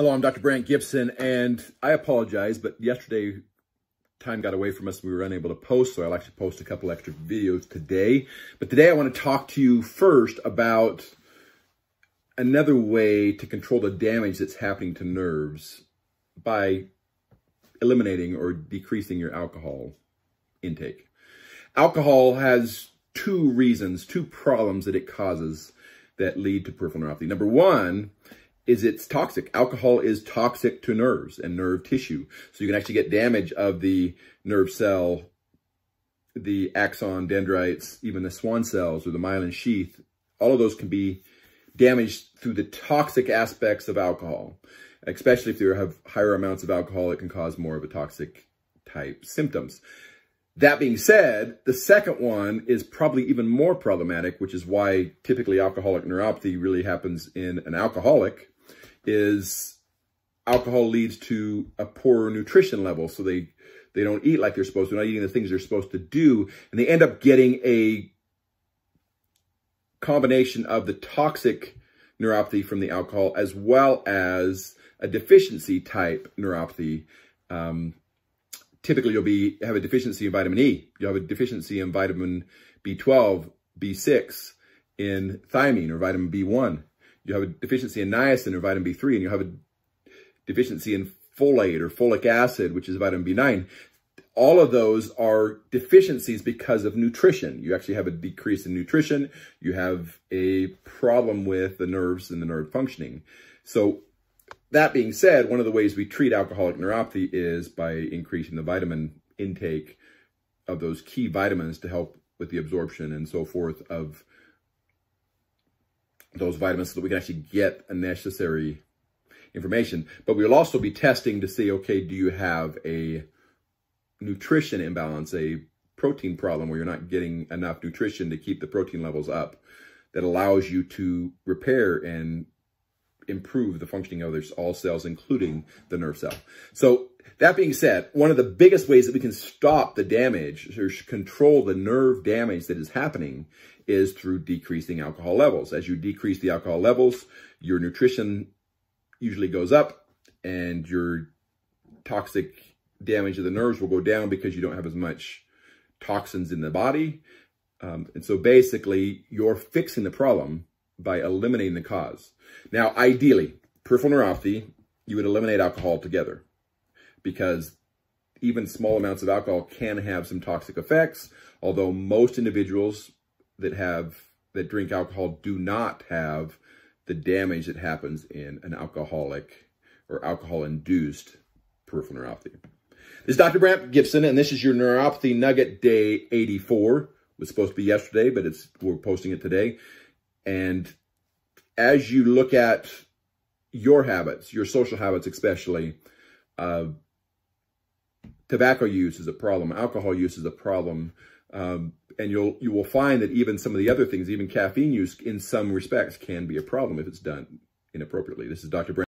Hello, I'm Dr. Brandt Gibson, and I apologize, but yesterday time got away from us. We were unable to post, so I'll actually post a couple extra videos today. But today I want to talk to you first about another way to control the damage that's happening to nerves by eliminating or decreasing your alcohol intake. Alcohol has two reasons, two problems that it causes that lead to peripheral neuropathy. Number one is it's toxic. Alcohol is toxic to nerves and nerve tissue. So you can actually get damage of the nerve cell, the axon, dendrites, even the Schwann cells or the myelin sheath. All of those can be damaged through the toxic aspects of alcohol. Especially if you have higher amounts of alcohol, it can cause more of a toxic type symptoms. That being said, the second one is probably even more problematic, which is why typically alcoholic neuropathy really happens in an alcoholic is alcohol leads to a poorer nutrition level. So they, they don't eat like they're supposed to, they're not eating the things they're supposed to do. And they end up getting a combination of the toxic neuropathy from the alcohol as well as a deficiency type neuropathy. Um, typically you'll be have a deficiency in vitamin E. You'll have a deficiency in vitamin B12, B6, in thiamine or vitamin B1 you have a deficiency in niacin or vitamin B3, and you have a deficiency in folate or folic acid, which is vitamin B9. All of those are deficiencies because of nutrition. You actually have a decrease in nutrition. You have a problem with the nerves and the nerve functioning. So that being said, one of the ways we treat alcoholic neuropathy is by increasing the vitamin intake of those key vitamins to help with the absorption and so forth of those vitamins so that we can actually get a necessary information. But we'll also be testing to see, okay, do you have a nutrition imbalance, a protein problem where you're not getting enough nutrition to keep the protein levels up that allows you to repair and improve the functioning of all cells, including the nerve cell. So that being said, one of the biggest ways that we can stop the damage or control the nerve damage that is happening is through decreasing alcohol levels. As you decrease the alcohol levels, your nutrition usually goes up and your toxic damage of the nerves will go down because you don't have as much toxins in the body. Um, and so basically, you're fixing the problem by eliminating the cause. Now, ideally, peripheral neuropathy, you would eliminate alcohol altogether because even small amounts of alcohol can have some toxic effects, although most individuals that have that drink alcohol do not have the damage that happens in an alcoholic or alcohol-induced peripheral neuropathy. This is Dr. Brandt Gibson, and this is your Neuropathy Nugget Day 84. It was supposed to be yesterday, but it's we're posting it today. And as you look at your habits, your social habits especially, uh, tobacco use is a problem, alcohol use is a problem, um, and you'll you will find that even some of the other things, even caffeine use, in some respects, can be a problem if it's done inappropriately. This is Dr. Brandt.